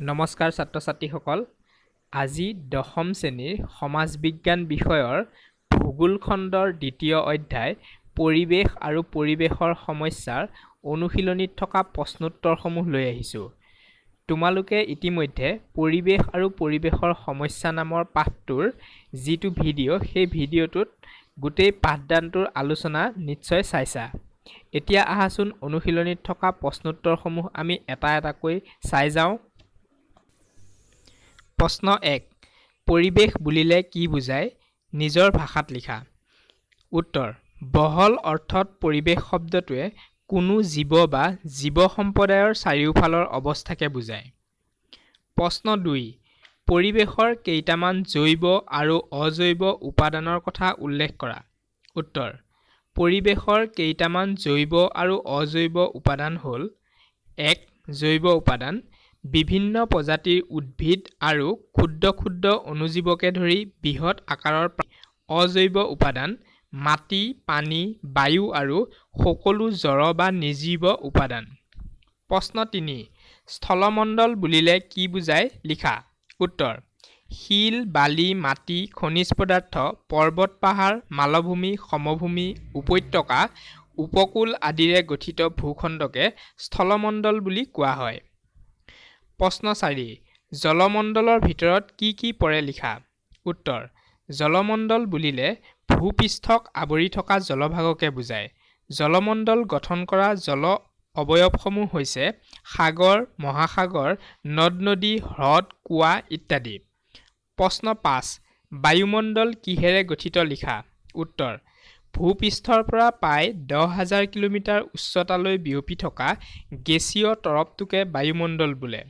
নমস্কাৰ ছাত্ৰ ছাত্ৰীসকল আজি দশম শ্ৰেণীৰ সমাজ বিজ্ঞান বিষয়ৰ ভূগোল খণ্ডৰ দ্বিতীয় অধ্যায় পৰিৱেশ আৰু পৰিৱেশৰ সমস্যাৰ অনুশীলনীত থকা প্ৰশ্নোত্তৰসমূহ লৈ আহিছোঁ। তোমালোকে ইতিমধ্যে পৰিৱেশ আৰু পৰিৱেশৰ সমস্যা নামৰ পাঠটোৰ যিটো ভিডিঅ' সেই ভিডিঅ'টোত গোটেই পাঠদানটোৰ আলোচনা নিশ্চয় চাইছা। এতিয়া আহাচোন অনুশীলনীত থকা প্ৰশ্নোত্তৰসমূহ আমি এটা এটাকৈ চাই যাওঁ। প্ৰশ্ন এক পৰিৱেশ বুলিলে কি বুজায়? নিজৰ ভাষাত লিখা। উত্তৰ বহল অৰ্থত পৰিৱেশ শব্দটোৱে কোনো জীৱ বা জীৱ সম্প্ৰদায়ৰ চাৰিওফালৰ অৱস্থাকে বুজায়। প্ৰশ্ন দুই পৰিৱেশৰ কেইটামান জৈৱ আৰু অজৈৱ উপাদানৰ কথা উল্লেখ কৰা। উত্তৰ পৰিৱেশৰ কেইটামান জৈৱ আৰু অজৈৱ উপাদান হ'ল এক জৈৱ উপাদান বিভিন্ন প্ৰজাতিৰ উদ্ভিদ আৰু ক্ষুদ্ৰ ক্ষুদ্ৰ অণুজীৱকে ধৰি বৃহৎ আকাৰৰ অজৈৱ উপাদান মাটি পানী বায়ু আৰু সকলো জড় বা নিৰ্জীৱ উপাদান। প্ৰশ্ন তিনি স্থলমণ্ডল বুলিলে কি বুজায়? লিখা। উত্তৰ শিল বালি মাটি খনিজ পদাৰ্থ পৰ্বত পাহাৰ মালভূমি সমভূমি উপত্যকা উপকূল আদিৰে গঠিত ভূখণ্ডকে স্থলমণ্ডল বুলি কোৱা হয়। প্ৰশ্ন চাৰি জলমণ্ডলৰ ভিতৰত কি কি পৰে লিখা? উত্তৰ জলমণ্ডল বুলিলে ভূপৃষ্ঠক আৱৰি থকা জলভাগকে বুজায়। জলমণ্ডল গঠন কৰা জল অৱয়ৱসমূহ হৈছে সাগৰ মহাসাগৰ নদ নদী হ্ৰদ কুঁৱা ইত্যাদি। প্ৰশ্ন পাঁচ বায়ুমণ্ডল কিহেৰে গঠিত লিখা? উত্তৰ ভূপৃষ্ঠৰ পৰা প্ৰায় দহ হাজাৰ কিলোমিটাৰ উচ্চতালৈ বিয়পি থকা গেছীয় তৰপটোকে বায়ুমণ্ডল বোলে।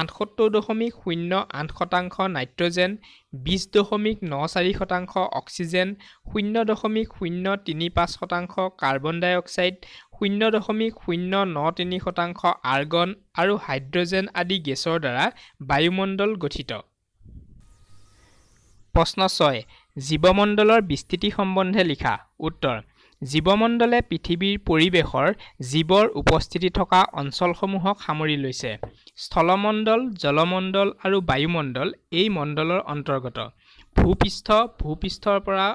আঠসত্তৰ দশমিক শূন্য আঠ শতাংশ নাইট্ৰজেন বিছ দশমিক ন চাৰি শতাংশ অক্সিজেন শূন্য দশমিক শূন্য তিনি পাঁচ শতাংশ কাৰ্বন ডাই অক্সাইড শূন্য দশমিক শূন্য ন তিনি শতাংশ আৰ্গন আৰু হাইড্ৰজেন আদি গেছৰ দ্বাৰা বায়ুমণ্ডল গঠিত। প্ৰশ্ন ছয় জীৱমণ্ডলৰ বিস্তৃতি সম্বন্ধে লিখা। উত্তৰ জীৱমণ্ডলে পৃথিৱীৰ পৰিৱেশৰ জীৱৰ উপস্থিতি থকা অঞ্চলসমূহক সামৰি লৈছে। স্থলমণ্ডল জলমণ্ডল আৰু বায়ুমণ্ডল এই মণ্ডলৰ অন্তৰ্গত। ভূপৃষ্ঠ ভূপৃষ্ঠৰ পৰা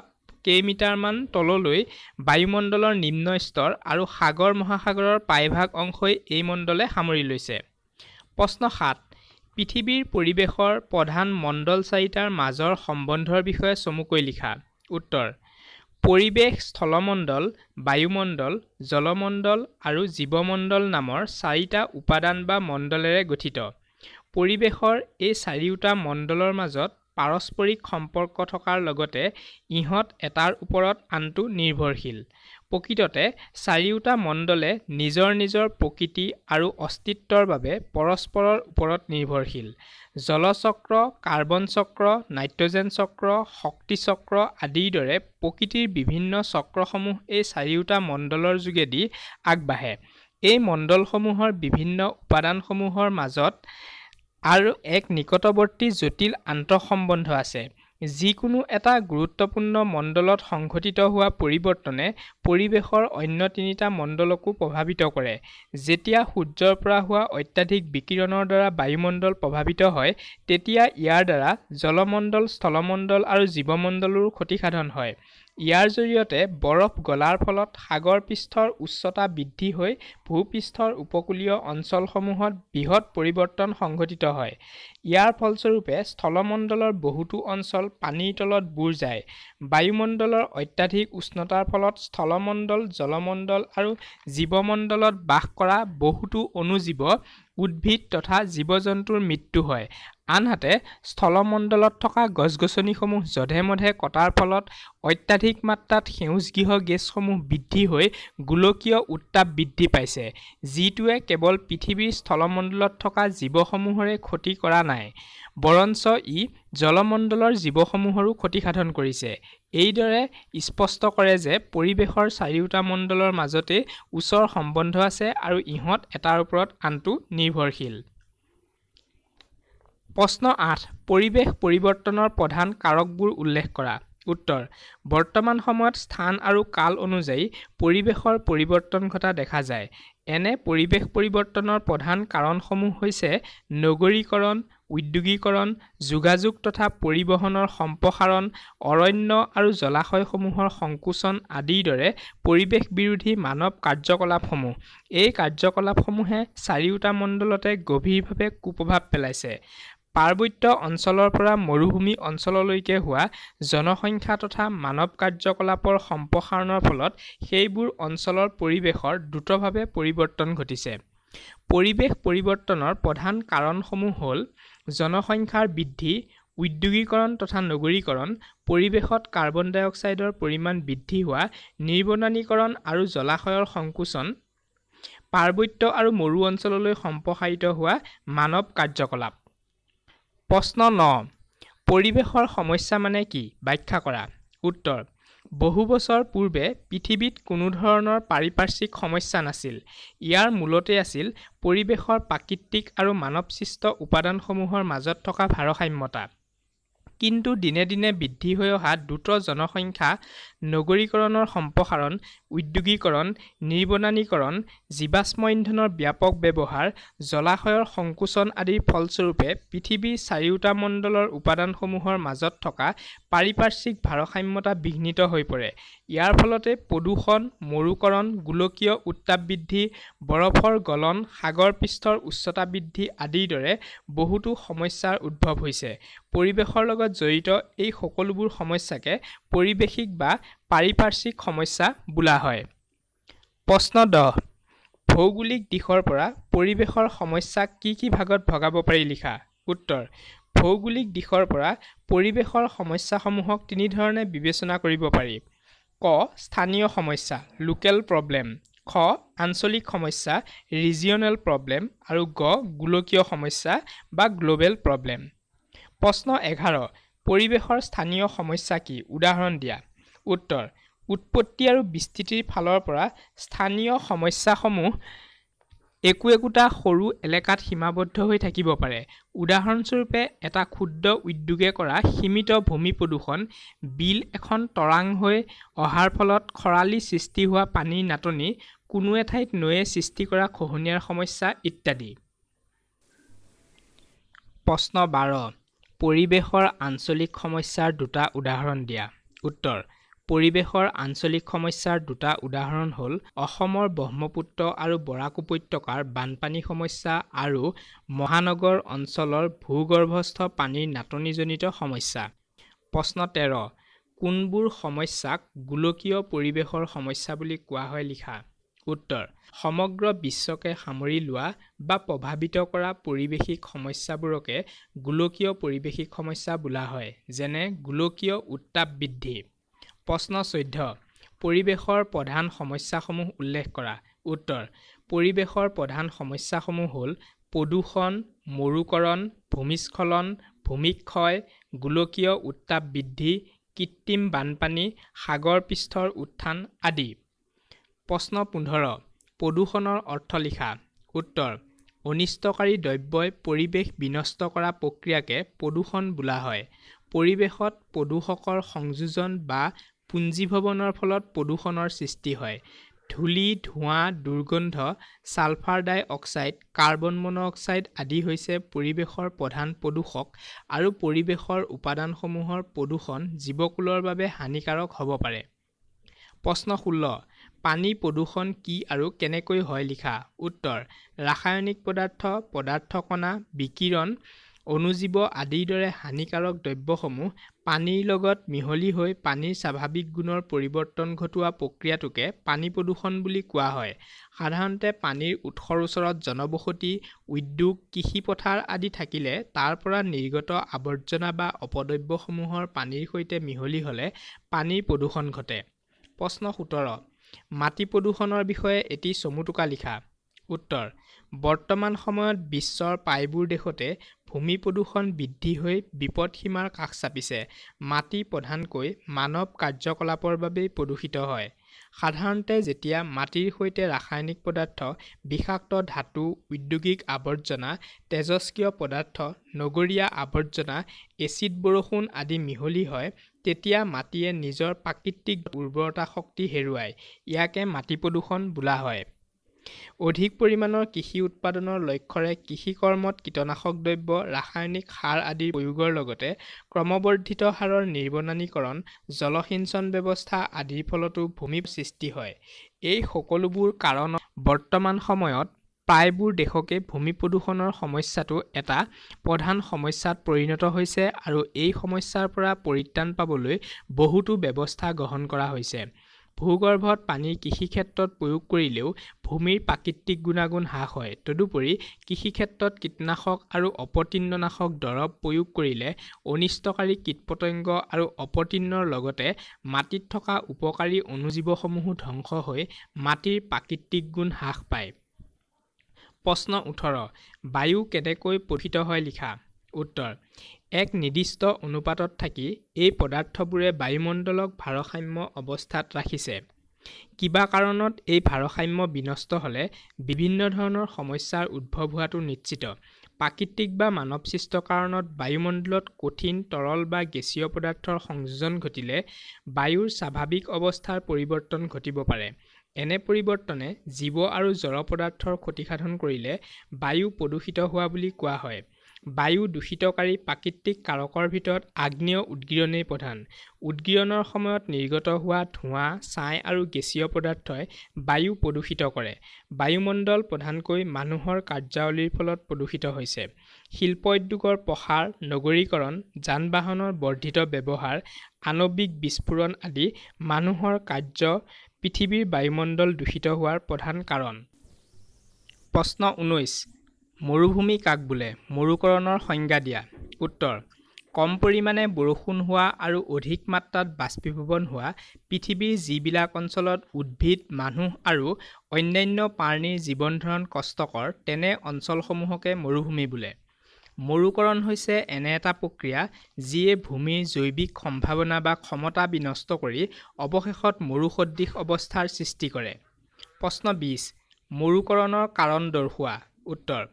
কেইমিটাৰমান তললৈ বায়ুমণ্ডলৰ নিম্ন স্তৰ আৰু সাগৰ মহাসাগৰৰ প্ৰায়ভাগ অংশই এই মণ্ডলে সামৰি লৈছে। প্ৰশ্ন সাত পৃথিৱীৰ পৰিৱেশৰ প্ৰধান মণ্ডল চাৰিটাৰ মাজৰ সম্বন্ধৰ বিষয়ে চমুকৈ লিখা। উত্তৰ পৰিৱেশ স্থলমণ্ডল বায়ুমণ্ডল জলমণ্ডল আৰু জীৱমণ্ডল নামৰ চাৰিটা উপাদান বা মণ্ডলেৰে গঠিত। পৰিৱেশৰ এই চাৰিওটা মণ্ডলৰ মাজত পাৰস্পৰিক সম্পৰ্ক থকাৰ লগতে ইহঁত এটাৰ ওপৰত আনটো নিৰ্ভৰশীল। প্ৰকৃততে চাৰিওটা মণ্ডলে নিজৰ নিজৰ প্ৰকৃতি আৰু অস্তিত্বৰ বাবে পৰস্পৰৰ ওপৰত নিৰ্ভৰশীল। জলচক্ৰ কাৰ্বন চক্ৰ নাইট্ৰজেন চক্ৰ শক্তি চক্ৰ আদিৰ দৰে প্ৰকৃতিৰ বিভিন্ন চক্ৰসমূহ এই চাৰিওটা মণ্ডলৰ যোগেদি আগবাঢ়ে। এই মণ্ডলসমূহৰ বিভিন্ন উপাদানসমূহৰ মাজত আৰু এক নিকটৱৰ্তী জটিল আন্তঃসম্বন্ধ আছে। যিকোনো এটা গুৰুত্বপূৰ্ণ মণ্ডলত সংঘটিত হোৱা পৰিৱৰ্তনে পৰিৱেশৰ অন্য তিনিটা মণ্ডলকো প্ৰভাৱিত কৰে। যেতিয়া সূৰ্যৰ পৰা হোৱা অত্যাধিক বিকিৰণৰ দ্বাৰা বায়ুমণ্ডল প্ৰভাৱিত হয় তেতিয়া ইয়াৰ দ্বাৰা জলমণ্ডল স্থলমণ্ডল আৰু জীৱমণ্ডলৰো ক্ষতিসাধন হয়। ইয়াৰ জৰিয়তে বৰফ গলাৰ ফলত সাগৰ পৃষ্ঠৰ উচ্চতা বৃদ্ধি হৈ ভূপৃষ্ঠৰ উপকূলীয় অঞ্চলসমূহত বৃহৎ পৰিৱৰ্তন সংঘটিত হয়। ইয়াৰ ফলস্বৰূপে স্থলমণ্ডলৰ বহুতো অঞ্চল পানীৰ তলত বুৰ যায়। বায়ুমণ্ডলৰ অত্যাধিক উষ্ণতাৰ ফলত স্থলমণ্ডল জলমণ্ডল আৰু জীৱমণ্ডলত বাস কৰা বহুতো অণুজীৱ উদ্ভিদ তথা জীৱ জন্তুৰ মৃত্যু হয়। আনহাতে স্থলমণ্ডলত থকা গছ গছনিসমূহ জধে মধে কটাৰ ফলত অত্যাধিক মাত্ৰাত সেউজগৃহ গেছসমূহ বৃদ্ধি হৈ গোলকীয় উত্তাপ বৃদ্ধি পাইছে যিটোৱে কেৱল পৃথিৱীৰ স্থলমণ্ডলত থকা জীৱসমূহৰে ক্ষতি কৰা নাই বৰঞ্চ ই জলমণ্ডলৰ জীৱসমূহৰো ক্ষতিসাধন কৰিছে। এইদৰে স্পষ্ট কৰে যে পৰিৱেশৰ চাৰিওটা মণ্ডলৰ মাজতে ওচৰ সম্বন্ধ আছে আৰু ইহঁত এটাৰ ওপৰত আনটো নিৰ্ভৰশীল। প্ৰশ্ন আঠ পৰিৱেশ পৰিৱৰ্তনৰ প্ৰধান কাৰকবোৰ উল্লেখ কৰা। উত্তৰ বৰ্তমান সময়ত স্থান আৰু কাল অনুযায়ী পৰিৱেশৰ পৰিৱৰ্তন ঘটা দেখা যায়। এনে পৰিৱেশ পৰিৱৰ্তনৰ প্ৰধান কাৰণসমূহ হৈছে নগৰীকৰণ উদ্যোগীকৰণ যোগাযোগ তথা পৰিবহণৰ সম্প্ৰসাৰণ অৰণ্য আৰু জলাশয়সমূহৰ সংকোচন আদিৰ দৰে পৰিৱেশ বিৰোধী মানৱ কাৰ্যকলাপসমূহ। এই কাৰ্যকলাপসমূহে চাৰিওটা মণ্ডলতে গভীৰভাৱে কুপ্ৰভাৱ পেলাইছে। পাৰ্বত্য অঞ্চলৰ পৰা মৰুভূমি অঞ্চললৈকে হোৱা জনসংখ্যা তথা মানৱ কাৰ্যকলাপৰ সম্প্ৰসাৰণৰ ফলত সেইবোৰ অঞ্চলৰ পৰিৱেশৰ দ্ৰুতভাৱে পৰিৱৰ্তন ঘটিছে। পৰিৱেশ পৰিৱৰ্তনৰ প্ৰধান কাৰণসমূহ হ'ল জনসংখ্যাৰ বৃদ্ধি উদ্যোগীকৰণ তথা নগৰীকৰণ পৰিৱেশত কাৰ্বন ডাই অক্সাইডৰ পৰিমাণ বৃদ্ধি হোৱা নিৰ্বনানীকৰণ আৰু জলাশয়ৰ সংকোচন পাৰ্বত্য আৰু মৰু অঞ্চললৈ সম্প্ৰসাৰিত হোৱা মানৱ কাৰ্যকলাপ। প্ৰশ্ন ন। পৰিৱেশৰ সমস্যা মানে কি? ব্যাখ্যা কৰা। উত্তৰ বহু বছৰ পূৰ্বে পৃথিৱীত কোনো ধৰণৰ পাৰিপাৰ্শ্বিক সমস্যা নাছিল। ইয়াৰ মূলতে আছিল পৰিৱেশৰ প্ৰাকৃতিক আৰু মানৱসৃষ্ট উপাদানসমূহৰ মাজত থকা ভাৰসাম্যতা। কিন্তু দিনে দিনে বৃদ্ধি হৈ অহা দ্ৰুত জনসংখ্যা নগৰীকৰণৰ সম্প্ৰসাৰণ উদ্যোগীকৰণ নিৰ্বনানীকৰণ জীৱাশ্ম ইন্ধনৰ ব্যাপক ব্যৱহাৰ জলাশয়ৰ সংকোচন আদিৰ ফলস্বৰূপে পৃথিৱীৰ চাৰিওটা মণ্ডলৰ উপাদানসমূহৰ মাজত থকা পাৰিপাৰ্শ্বিক ভাৰসাম্যতা বিঘ্নিত হৈ পৰে। ইয়াৰ ফলতে প্ৰদূষণ মৰুকৰণ গোলকীয় উত্তাপ বৃদ্ধি বৰফৰ গলন সাগৰ পৃষ্ঠৰ উচ্চতা বৃদ্ধি আদিৰ দৰে বহুতো সমস্যাৰ উদ্ভৱ হৈছে। পৰিৱেশৰ লগত জড়িত এই সকলোবোৰ সমস্যাকে পৰিৱেশিক বা পাৰিপাৰ্শ্বিক সমস্যা বোলা হয়। প্ৰশ্ন দহ ভৌগোলিক দিশৰ পৰা পৰিৱেশৰ সমস্যাক কি কি ভাগত ভগাব পাৰি লিখা? উত্তৰ ভৌগোলিক দিশৰ পৰা পৰিৱেশৰ সমস্যাসমূহক তিনিধৰণে বিবেচনা কৰিব পাৰি। ক স্থানীয় সমস্যা লোকেল প্ৰব্লেম। খ আঞ্চলিক সমস্যা ৰিজিয়নেল প্ৰব্লেম আৰু গ গোলকীয় সমস্যা বা গ্ল'বেল প্ৰব্লেম। প্ৰশ্ন এঘাৰ পৰিৱেশৰ স্থানীয় সমস্যা কি? উদাহৰণ দিয়া। উত্তৰ উৎপত্তি আৰু বিস্তৃতিৰ ফালৰ পৰা স্থানীয় সমস্যাসমূহ একো একোটা সৰু এলেকাত সীমাবদ্ধ হৈ থাকিব পাৰে। উদাহৰণস্বৰূপে এটা ক্ষুদ্ৰ উদ্যোগে কৰা সীমিত ভূমি প্ৰদূষণ বিল এখন তৰাং হৈ অহাৰ ফলত খৰালি সৃষ্টি হোৱা পানীৰ নাটনি কোনো এঠাইত নৈয়ে সৃষ্টি কৰা খহনীয়াৰ সমস্যা ইত্যাদি। প্ৰশ্ন বাৰ। পৰিৱেশৰ আঞ্চলিক সমস্যাৰ দুটা উদাহৰণ দিয়া। উত্তৰ পৰিৱেশৰ আঞ্চলিক সমস্যাৰ দুটা উদাহৰণ হ'ল অসমৰ ব্ৰহ্মপুত্ৰ আৰু বৰাক উপত্যকাৰ বানপানী সমস্যা আৰু মহানগৰ অঞ্চলৰ ভূগৰ্ভস্থ পানীৰ নাটনিজনিত সমস্যা। প্ৰশ্ন তেৰ কোনবোৰ সমস্যাক গোলকীয় পৰিৱেশৰ সমস্যা বুলি কোৱা হয় লিখা। উত্তৰ সমগ্ৰ বিশ্বকে সামৰি লোৱা বা প্ৰভাৱিত কৰা পৰিৱেশিক সমস্যাবোৰকে গোলকীয় পৰিৱেশিক সমস্যা বোলা হয় যেনে গোলকীয় উত্তাপ বৃদ্ধি। প্ৰশ্ন চৈধ্য পৰিৱেশৰ প্ৰধান সমস্যাসমূহ উল্লেখ কৰা। উত্তৰ পৰিৱেশৰ প্ৰধান সমস্যাসমূহ হ'ল প্ৰদূষণ মৰুকৰণ ভূমিস্খলন ভূমিক্ষয় গোলকীয় উত্তাপ বৃদ্ধি কৃত্ৰিম বানপানী সাগৰ পৃষ্ঠৰ উত্থান আদি। প্ৰশ্ন পোন্ধৰ। প্ৰদূষণৰ অৰ্থ লিখা। উত্তৰ অনিষ্টকাৰী দ্ৰব্যই পৰিৱেশ বিনষ্ট কৰা প্ৰক্ৰিয়াকে প্ৰদূষণ বোলা হয়। পৰিৱেশত প্ৰদূষকৰ সংযোজন বা পুঞ্জীভৱনৰ ফলত প্ৰদূষণৰ সৃষ্টি হয়। ধূলি ধোঁৱা দুৰ্গন্ধ ছালফাৰ ডাই অক্সাইড কাৰ্বন মন অক্সাইড আদি হৈছে পৰিৱেশৰ প্ৰধান প্ৰদূষক আৰু পৰিৱেশৰ উপাদানসমূহৰ প্ৰদূষণ জীৱকুলৰ বাবে হানিকাৰক হ'ব পাৰে। প্ৰশ্ন ষোল্ল পানী প্ৰদূষণ কি আৰু কেনেকৈ হয় লিখা। উত্তৰ ৰাসায়নিক পদাৰ্থ পদাৰ্থকণা বিকিৰণ অণুজীৱ আদিৰ দৰে হানিকাৰক দ্ৰব্যসমূহ পানীৰ লগত মিহলি হৈ পানীৰ স্বাভাৱিক গুণৰ পৰিৱৰ্তন ঘটোৱা প্ৰক্ৰিয়াটোকে পানী প্ৰদূষণ বুলি কোৱা হয়। সাধাৰণতে পানীৰ উৎসৰ ওচৰত জনবসতি উদ্যোগ কৃষি পথাৰ আদি থাকিলে তাৰ পৰা নিৰ্গত আৱৰ্জনা বা অপদ্ৰব্যসমূহৰ পানীৰ সৈতে মিহলি হ'লে পানীৰ প্ৰদূষণ ঘটে। প্ৰশ্ন সোতৰ মাটি প্ৰদূষণৰ বিষয়ে এটি চমুটোকা লিখা। উত্তৰ বৰ্তমান সময়ত বিশ্বৰ প্ৰায়বোৰ দেশতে ভূমি প্ৰদূষণ বৃদ্ধি হৈ বিপদসীমাৰ কাষ চাপিছে। মাটি প্ৰধানকৈ মানৱ কাৰ্যকলাপৰ বাবেই প্ৰদূষিত হয়। সাধাৰণতে যেতিয়া মাটিৰ সৈতে ৰাসায়নিক পদাৰ্থ বিষাক্ত ধাতু ঔদ্যোগিক আৱৰ্জনা তেজস্ক্ৰিয় পদাৰ্থ নগৰীয়া আৱৰ্জনা এচিড বৰষুণ আদি মিহলি হয় তেতিয়া মাটিয়ে নিজৰ প্ৰাকৃতিক উৰ্বৰতা শক্তি হেৰুৱায়। ইয়াকে মাটি প্ৰদূষণ বোলা হয়। অধিক পৰিমাণৰ কৃষি উৎপাদনৰ লক্ষ্যৰে কৃষি কৰ্মত কীটনাশক দ্ৰব্য ৰাসায়নিক সাৰ আদিৰ প্ৰয়োগৰ লগতে ক্ৰমবৰ্ধিত হাৰৰ নিৰ্বনানীকৰণ জলসিঞ্চন ব্যৱস্থা আদিৰ ফলতো ভূমি সৃষ্টি হয়। এই সকলোবোৰ কাৰণত বৰ্তমান সময়ত প্ৰায়বোৰ দেশকে ভূমি প্ৰদূষণৰ সমস্যাটো এটা প্ৰধান সমস্যাত পৰিণত হৈছে আৰু এই সমস্যাৰ পৰা পৰিত্ৰাণ পাবলৈ বহুতো ব্যৱস্থা গ্ৰহণ কৰা হৈছে। ভূগৰ্ভত পানী কৃষিক্ষেত্ৰত প্ৰয়োগ কৰিলেও ভূমিৰ প্ৰাকৃতিক গুণাগুণ হ্ৰাস হয়। তদুপৰি কৃষিক্ষেত্ৰত কীটনাশক আৰু অপতৃণনাশক দৰৱ প্ৰয়োগ কৰিলে অনিষ্টকাৰী কীটপতংগ আৰু অপতৃণৰ লগতে মাটিত থকা উপকাৰী অণুজীৱসমূহো ধ্বংস হৈ মাটিৰ প্ৰাকৃতিক গুণ হ্ৰাস পায়। প্ৰশ্ন ওঠৰ। বায়ু কেনেকৈ প্ৰদূষিত হয় লিখা। উত্তৰ এক নিৰ্দিষ্ট অনুপাতত থাকি এই পদাৰ্থবোৰে বায়ুমণ্ডলক ভাৰসাম্য অৱস্থাত ৰাখিছে। কিবা কাৰণত এই ভাৰসাম্য বিনষ্ট হ'লে বিভিন্ন ধৰণৰ সমস্যাৰ উদ্ভৱ হোৱাটো নিশ্চিত। প্ৰাকৃতিক বা মানৱসৃষ্ট কাৰণত বায়ুমণ্ডলত কঠিন তৰল বা গেছীয় পদাৰ্থৰ সংযোজন ঘটিলে বায়ুৰ স্বাভাৱিক অৱস্থাৰ পৰিৱৰ্তন ঘটিব পাৰে। এনে পৰিৱৰ্তনে জীৱ আৰু জড় পদাৰ্থৰ ক্ষতিসাধন কৰিলে বায়ু প্ৰদূষিত হোৱা বুলি কোৱা হয়। বায়ু দূষিতকাৰী প্ৰাকৃতিক কাৰকৰ ভিতৰত আগ্নেয় উদগিৰণেই প্ৰধান। উদগিৰণৰ সময়ত নিৰ্গত হোৱা ধোঁৱা ছাই আৰু গেছীয় পদাৰ্থই বায়ু প্ৰদূষিত কৰে। বায়ুমণ্ডল প্ৰধানকৈ মানুহৰ কাৰ্যাৱলীৰ ফলত প্ৰদূষিত হৈছে। শিল্প উদ্যোগৰ প্ৰসাৰ নগৰীকৰণ যান বাহনৰ বৰ্ধিত ব্যৱহাৰ আণৱিক বিস্ফোৰণ আদি মানুহৰ কাৰ্য পৃথিৱীৰ বায়ুমণ্ডল দূষিত হোৱাৰ প্ৰধান কাৰণ। প্ৰশ্ন ঊনৈছ মৰুভূমি কাক বোলে? মৰুকৰণৰ সংজ্ঞা দিয়া। উত্তৰ কম পৰিমাণে বৰষুণ হোৱা আৰু অধিক মাত্ৰাত বাষ্পীভৱন হোৱা পৃথিৱীৰ যিবিলাক অঞ্চলত উদ্ভিদ মানুহ আৰু অন্যান্য প্ৰাণীৰ জীৱন ধাৰণ কষ্টকৰ তেনে অঞ্চলসমূহকে মৰুভূমি বোলে। মৰুকৰণ হৈছে এনে এটা প্ৰক্ৰিয়া যিয়ে ভূমিৰ জৈৱিক সম্ভাৱনা বা ক্ষমতা বিনষ্ট কৰি অৱশেষত মৰুসদৃশ অৱস্থাৰ সৃষ্টি কৰে। প্ৰশ্ন বিছ মৰুকৰণৰ কাৰণ দৰ্শোৱা। উত্তৰ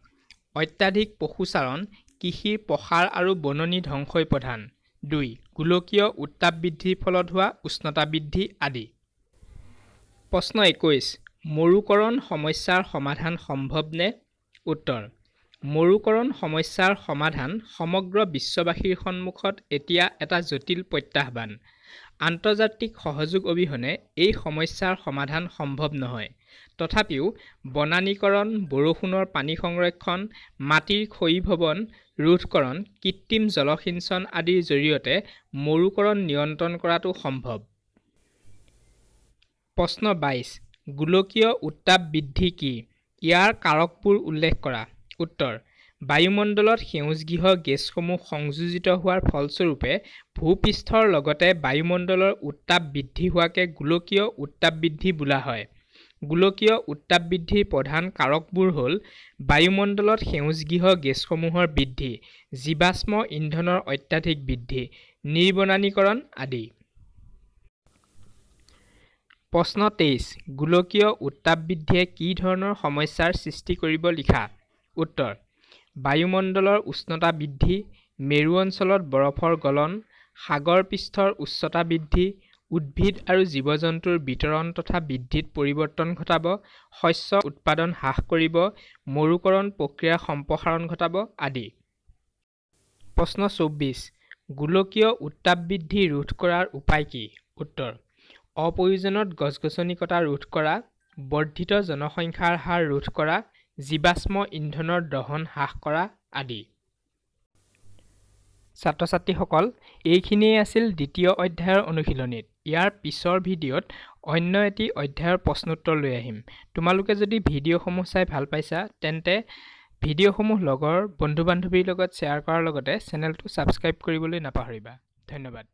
অত্যাধিক পশুচাৰণ কৃষিৰ প্ৰসাৰ আৰু বননি ধ্বংসই প্ৰধান দুই গোলকীয় উত্তাপ বৃদ্ধিৰ ফলত হোৱা উষ্ণতা বৃদ্ধি আদি। প্ৰশ্ন একৈছ মৰুকৰণ সমস্যাৰ সমাধান সম্ভৱনে? উত্তৰ মৰুকৰণ সমস্যাৰ সমাধান সমগ্ৰ বিশ্ববাসীৰ সন্মুখত এতিয়া এটা জটিল প্ৰত্যাহ্বান। আন্তৰ্জাতিক সহযোগ অবিহনে এই সমস্যাৰ সমাধান সম্ভৱ নহয়। তথাপিও বনানীকৰণ বৰষুণৰ পানী সংৰক্ষণ মাটিৰ ক্ষয়ীভৱন ৰোধকৰণ কৃত্ৰিম জলসিঞ্চন আদিৰ জৰিয়তে মৰুকৰণ নিয়ন্ত্ৰণ কৰাটো সম্ভৱ। প্ৰশ্ন বাইছ গোলকীয় উত্তাপ বৃদ্ধি কি? ইয়াৰ কাৰকবোৰ উল্লেখ কৰা। উত্তৰ। বায়ুমণ্ডলত সেউজগৃহ গেছসমূহ সংযোজিত হোৱাৰ ফলস্বৰূপে ভূপৃষ্ঠৰ লগতে বায়ুমণ্ডলৰ উত্তাপ বৃদ্ধি হোৱাকে গোলকীয় উত্তাপ বৃদ্ধি বোলা হয়। গোলকীয় উত্তাপ বৃদ্ধিৰ প্ৰধান কাৰকবোৰ হ'ল বায়ুমণ্ডলত সেউজগৃহ গেছসমূহৰ বৃদ্ধি জীৱাশ্ম ইন্ধনৰ অত্যাধিক বৃদ্ধি নিৰ্বনানীকৰণ আদি। প্ৰশ্ন তেইছ গোলকীয় উত্তাপ বৃদ্ধিয়ে কি ধৰণৰ সমস্যাৰ সৃষ্টি কৰিব লিখা? উত্তৰ। বায়ুমণ্ডলৰ উষ্ণতা বৃদ্ধি মেৰু অঞ্চলত বৰফৰ গলন সাগৰ পৃষ্ঠৰ উচ্চতা বৃদ্ধি উদ্ভিদ আৰু জীৱ জন্তুৰ বিতৰণ তথা বৃদ্ধিত পৰিৱৰ্তন ঘটাব শস্য উৎপাদন হ্ৰাস কৰিব মৰুকৰণ প্ৰক্ৰিয়াৰ সম্প্ৰসাৰণ ঘটাব আদি। প্ৰশ্ন চৌব্বিছ গোলকীয় উত্তাপ বৃদ্ধি ৰোধ কৰাৰ উপায় কি? উত্তৰ অপ্ৰয়োজনত গছ গছনি কটা ৰোধ কৰা বৰ্ধিত জনসংখ্যাৰ হাৰ ৰোধ কৰা জীৱাশ্ম ইন্ধনৰ দহন হ্ৰাস কৰা আদি। ছাত্ৰ ছাত্ৰীসকল এইখিনিয়েই আছিল দ্বিতীয় অধ্যায়ৰ অনুশীলনীত। ইয়াৰ পিছৰ ভিডিঅ'ত অন্য এটি অধ্যায়ৰ প্ৰশ্নোত্তৰ লৈ আহিম। তোমালোকে যদি ভিডিঅ'সমূহ চাই ভাল পাইছা তেন্তে ভিডিঅ'সমূহ লগৰ বন্ধু বান্ধৱীৰ লগত শ্বেয়াৰ কৰাৰ লগতে চেনেলটো ছাবস্ক্ৰাইব কৰিবলৈ নাপাহৰিবা। ধন্যবাদ।